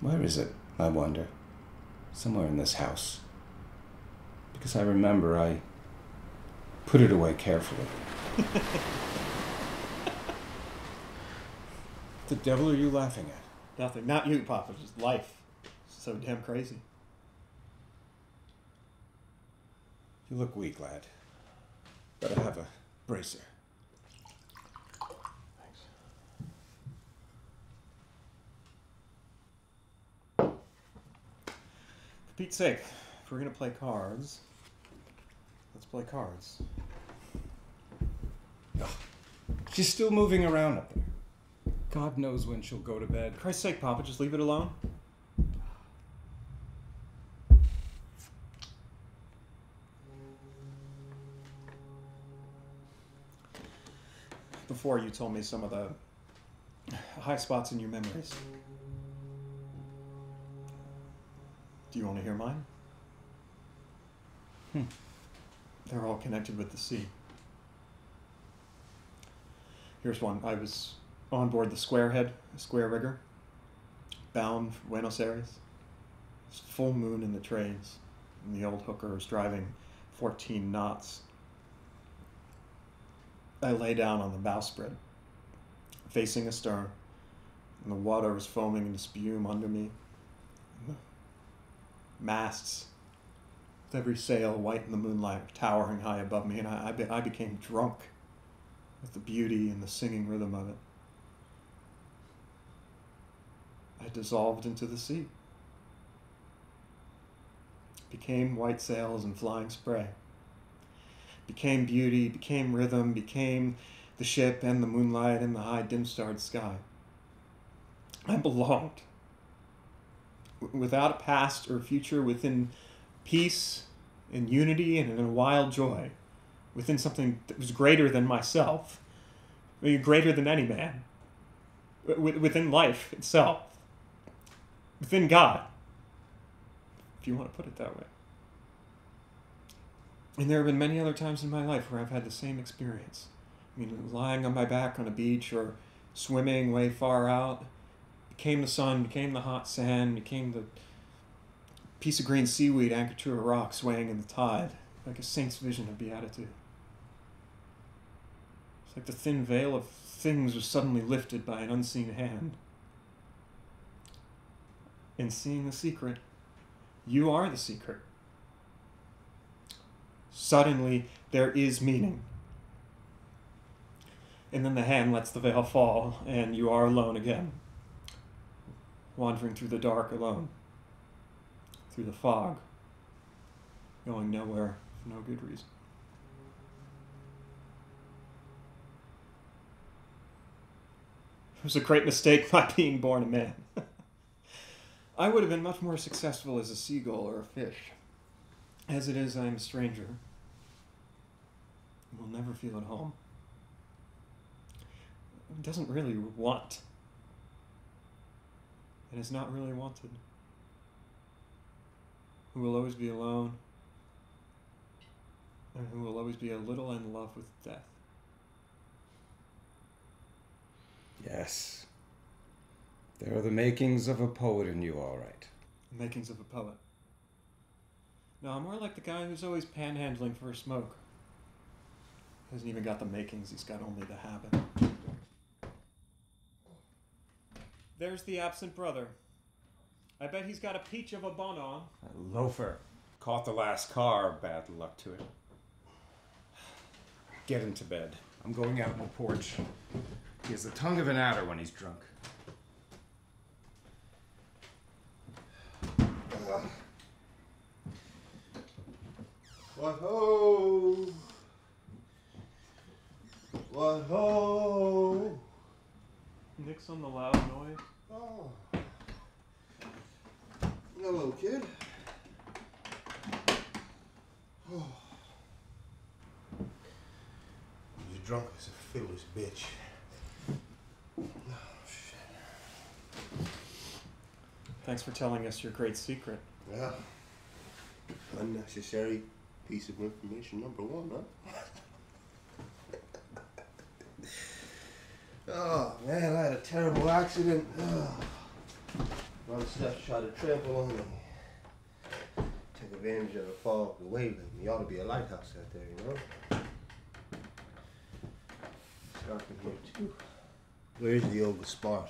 Where is it, I wonder? Somewhere in this house. Because I remember I put it away carefully. the devil are you laughing at? Nothing. Not you, Papa. Just life. It's So damn crazy. You look weak, lad. Better have a bracer. Pete's sake, if we're gonna play cards, let's play cards. She's still moving around up there. God knows when she'll go to bed. Christ's sake, Papa, just leave it alone. Before you told me some of the high spots in your memories. Do you want to hear mine? Hmm. They're all connected with the sea. Here's one. I was on board the Squarehead, the Square Rigger, bound for Buenos Aires. It's full moon in the trades, and the old hooker is driving 14 knots. I lay down on the bowsprit, facing astern, and the water was foaming into spume under me. Masts, with every sail white in the moonlight, towering high above me, and I, I, be, I became drunk with the beauty and the singing rhythm of it. I dissolved into the sea. Became white sails and flying spray. Became beauty, became rhythm, became the ship and the moonlight and the high dim starred sky. I belonged. Without a past or future, within peace and unity and in a wild joy, within something that was greater than myself, greater than any man, within life itself within God, if you want to put it that way. And there have been many other times in my life where I've had the same experience. I mean, lying on my back on a beach or swimming way far out, became the sun, became the hot sand, became the piece of green seaweed anchored to a rock swaying in the tide, like a saint's vision of beatitude. It's like the thin veil of things was suddenly lifted by an unseen hand in seeing the secret, you are the secret. Suddenly, there is meaning. And then the hand lets the veil fall, and you are alone again, wandering through the dark alone, through the fog, going nowhere for no good reason. It was a great mistake my being born a man. I would have been much more successful as a seagull or a fish. As it is, I am a stranger. Will never feel at home. It doesn't really want. And is not really wanted. Who will always be alone. And who will always be a little in love with death. Yes. There are the makings of a poet in you, all right. The Makings of a poet. No, I'm more like the guy who's always panhandling for a smoke. Hasn't even got the makings, he's got only the habit. There's the absent brother. I bet he's got a peach of a bun on. A loafer. Caught the last car, bad luck to him. Get into bed. I'm going out on the porch. He has the tongue of an adder when he's drunk. What ho? What ho? Nix on the loud noise. Oh. Hello, kid. Oh. You're drunk as a fiddler's bitch. Oh, shit. Thanks for telling us your great secret. Yeah. Unnecessary piece of information number one, huh? Oh man, I had a terrible accident. Oh. Run Steph tried to trample on me. Take advantage of the fog, the wave. You ought to be a lighthouse out there, you know? It's dark in here, too. Where's the old Gaspard?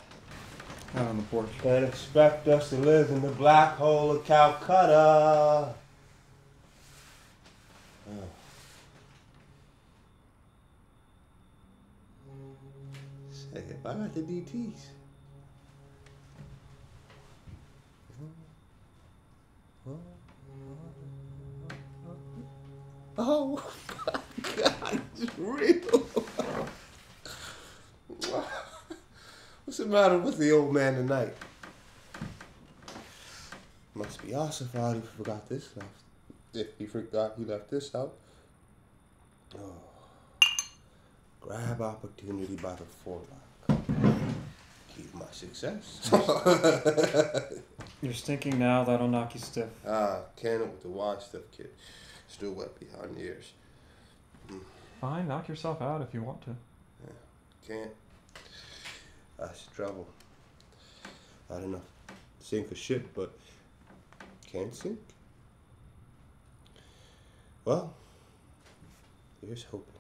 Out on the porch. Can't expect us to live in the black hole of Calcutta. If I got the DTs. Oh my God, it's real. What's the matter with the old man tonight? Must be ossified if he forgot this left. If he forgot he left this out. Oh. Grab opportunity by the forelock. Keep my success. You're stinking now, that'll knock you stiff. ah, can it with the wash stuff, kid. Still wet behind the ears. Fine, knock yourself out if you want to. Yeah, can't. That's trouble. I don't know. sink a ship, but can't sink. Well, here's hoping.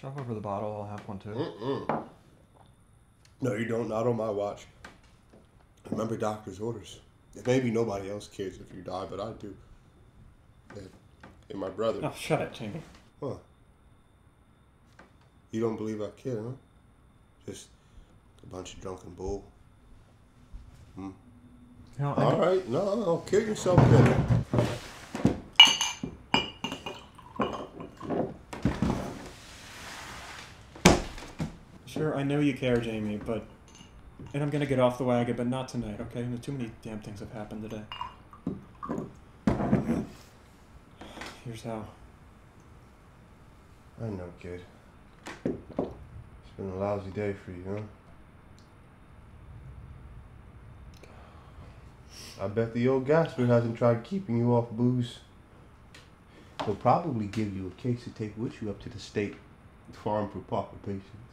Shove over the bottle, I'll have one too. Mm-mm. No, you don't. Not on my watch. Remember doctor's orders. Maybe nobody else cares if you die, but I do. And, and my brother. Oh, shut it, Jamie. Huh. You don't believe I kid, huh? Just a bunch of drunken bull. Hmm. You know, All right, no, no, kill yourself then. I know you care, Jamie, but. And I'm gonna get off the wagon, but not tonight, okay? Too many damn things have happened today. Here's how. I know, kid. It's been a lousy day for you, huh? I bet the old Gaspard hasn't tried keeping you off booze. He'll probably give you a case to take with you up to the state farm for pauper patients.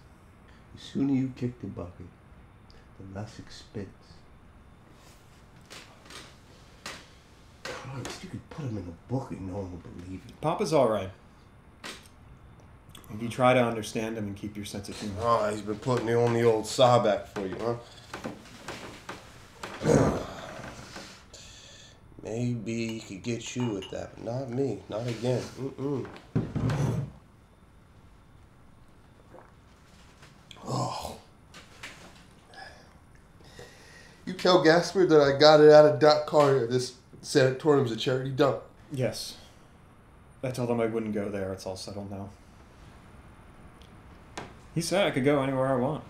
The sooner you kick the bucket, the less expense. Christ, you could put him in a book and no one would believe you. Papa's alright. If you try to understand him and keep your sense of humor. Oh, he's been putting on the old saw back for you, huh? Maybe he could get you with that, but not me. Not again. Mm-mm. Oh. You tell Gaspard that I got it out of Doc Carter. This sanatorium's a charity dump. Yes. I told him I wouldn't go there. It's all settled now. He said I could go anywhere I want.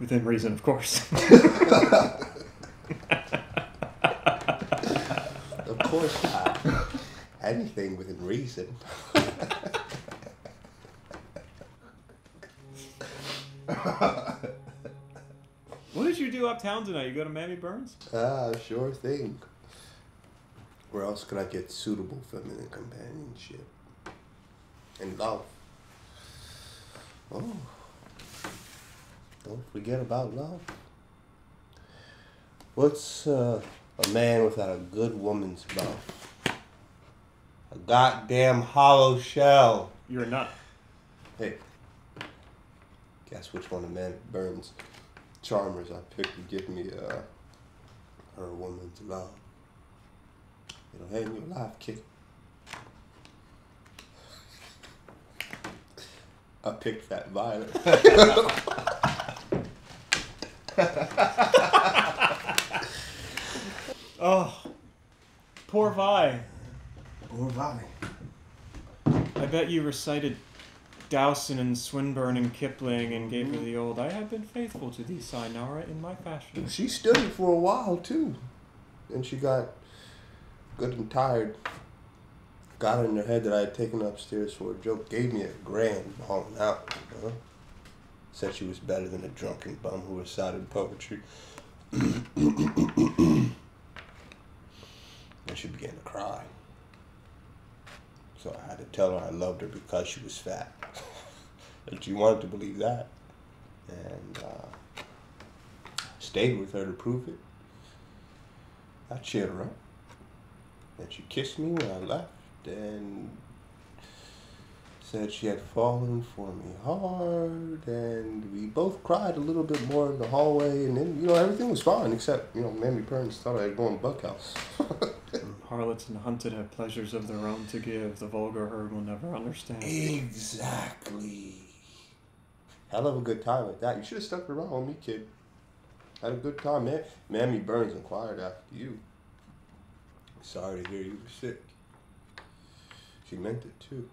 Within reason, of course. Of course not. Anything within reason. Do uptown tonight? You go to Mamie Burns? Ah, sure thing. Where else could I get suitable feminine companionship? And love. Oh. Don't forget about love. What's uh, a man without a good woman's mouth? A goddamn hollow shell. You're a nut. Hey, guess which one of Mamie Burns charmers I picked to give me uh, her woman's love? It'll hang you alive, kid. I picked that violet. Oh, poor Vi. Poor violet. I bet you recited Dowson and Swinburne and Kipling and gave her mm-hmm. the old, I have been faithful to thee, Cynara, in my fashion. She studied for a while too. And she got good and tired. Got it in her head that I had taken upstairs for a joke. Gave me a grand bawling out. You know? Said she was better than a drunken bum who recited poetry. and she began to cry. So I had to tell her I loved her because she was fat. and she wanted to believe that. and uh, stayed with her to prove it. I cheered her up. And she kissed me when I left and said she had fallen for me hard and we both cried a little bit more in the hallway and then you know everything was fine except you know Mamie Burns thought I had gone buckhouse. Harlots and hunted have pleasures of their own to give. The vulgar herd will never understand. exactly. Hell of a good time like that. You should have stuck around with me, kid. Had a good time, man. Mamie Burns inquired after you. Sorry to hear you were sick. She meant it too.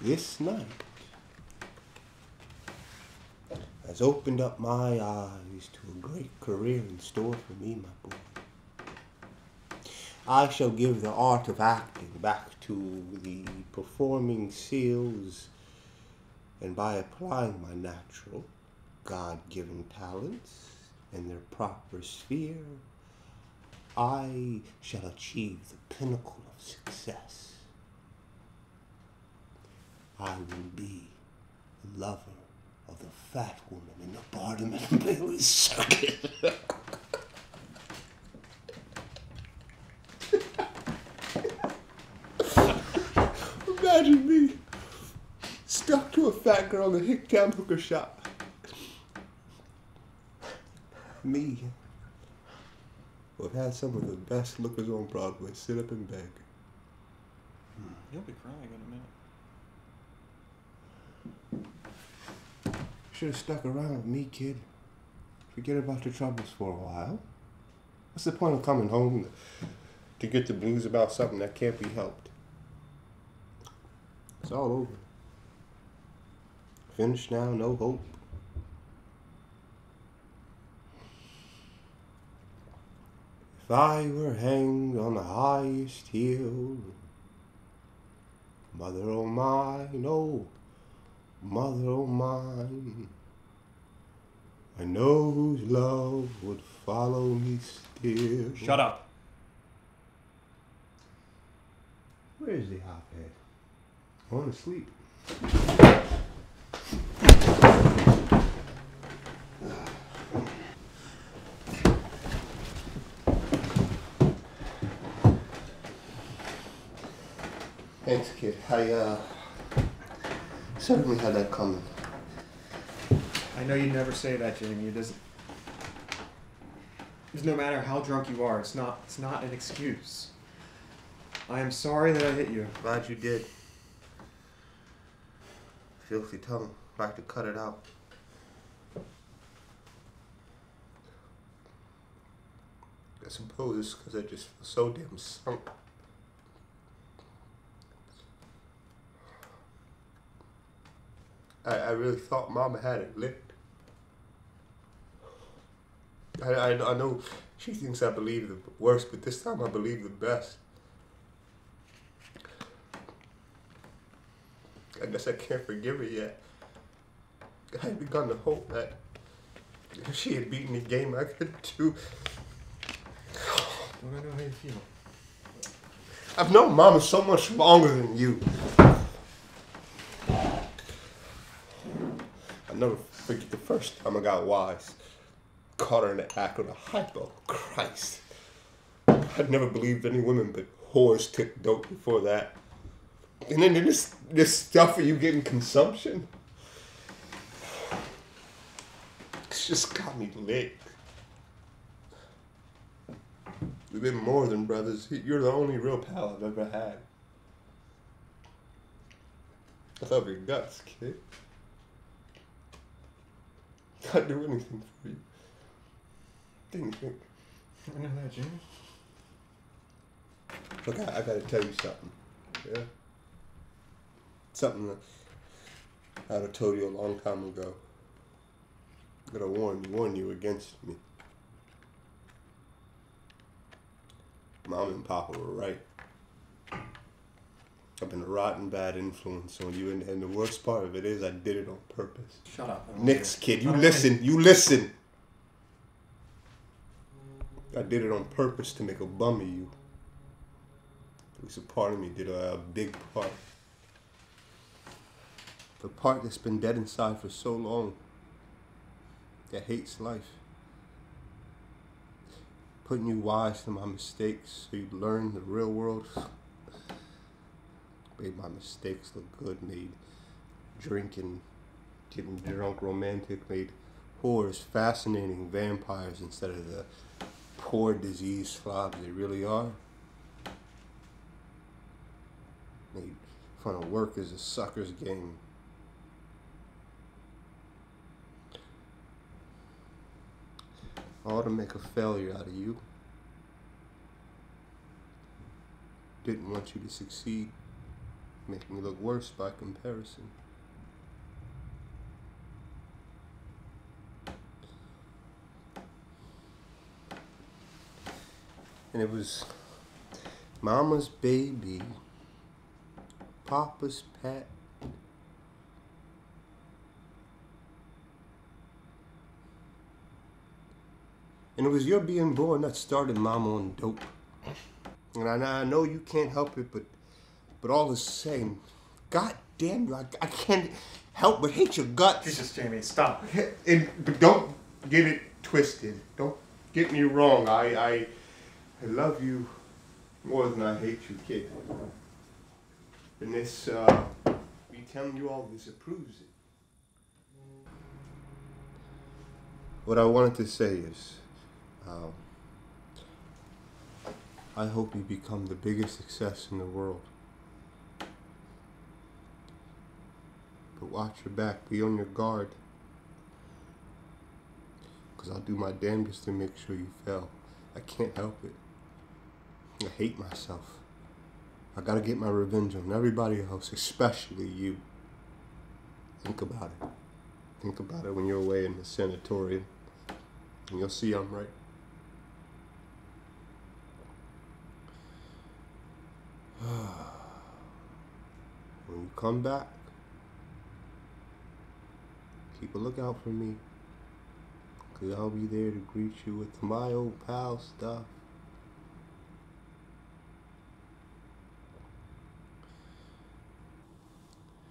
This night has opened up my eyes to a great career in store for me, my boy. I shall give the art of acting back to the performing seals, and by applying my natural, God given talents in their proper sphere, I shall achieve the pinnacle of success. I will be the lover of the fat woman in the Barnum and Bailey circuit. Imagine me stuck to a fat girl in a Hicktown hooker shop. Me, who have had some of the best lookers on Broadway sit up and beg. Hmm. You'll be crying in a minute. Should have stuck around with me, kid. Forget about your troubles for a while. What's the point of coming home to, get the blues about something that can't be helped? It's all over. Finished now, no hope. If I were hanged on the highest hill, mother oh mine, oh, mother oh mine, I know whose love would follow me still. Shut up. Where's the hophead? I want to sleep. Thanks, kid. I uh certainly had that coming. I know you never say that, Jamie. It doesn't. Because no matter how drunk you are, it's not. It's not an excuse. I am sorry that I hit you. Glad you did. Filthy tongue. Like to cut it out. I suppose because I just feel so damn sunk. I, I really thought Mama had it licked. I, I, I know she thinks I believe the worst, but this time I believe the best. I guess I can't forgive her yet. I had begun to hope that if she had beaten the game, I could too. I know how you feel? I've known Mama so much longer than you. Never forget the first time I got wise. Caught her in the act with a hypo. Christ. I'd never believed any women but whores took dope before that. And then this this stuff where you getting consumption. It's just got me licked. We've been more than brothers. You're the only real pal I've ever had. I love your guts, kid. I'd do anything for you. Didn't think. I know that, Jamie. Look, I, I gotta tell you something. Yeah? Something that I'd have told you a long time ago. I'm gonna warn you, warn you against me. Mom and Papa were right. I've been a rotten bad influence on you, and, and the worst part of it is I did it on purpose. Shut up. I don't Next kid, you listen, you listen. I did it on purpose to make a bum of you. At least a part of me did a, a big part. The part that's been dead inside for so long. That hates life. Putting you wise to my mistakes so you'd learn the real world. Made my mistakes look good, made drinking, getting drunk romantic, made whores fascinating vampires instead of the poor diseased slobs they really are. Made fun of work as a sucker's game. All to make a failure out of you. Didn't want you to succeed, making you look worse by comparison. And it was Mama's baby, Papa's pet. And it was your being born that started Mama on dope. And I, I know you can't help it, but but all the same, God damn you, I, I can't help but hate your guts. Jesus, Jamie, stop. And, but don't get it twisted. Don't get me wrong. I, I, I love you more than I hate you, kid. And this, uh, me telling you all this approves it. What I wanted to say is, um, I hope you become the biggest success in the world. But watch your back, be on your guard. Because I'll do my damnedest to make sure you fail. I can't help it. I hate myself. I gotta get my revenge on everybody else, especially you. Think about it. Think about it when you're away in the sanatorium. And you'll see I'm right. when you come back, keep a lookout for me. Cause I'll be there to greet you with my old pal stuff.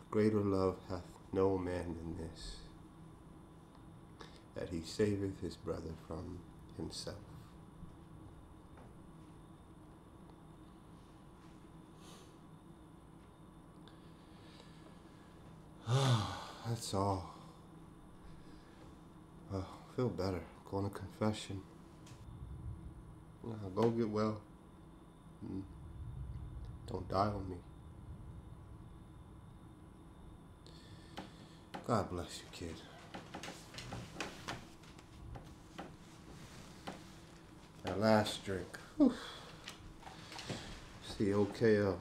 Greater love hath no man than this, that he saveth his brother from himself. That's all. Uh, feel better. Going to confession. Uh, go get well. Mm. Don't die on me. God bless you, kid. That last drink. Whew. COKO.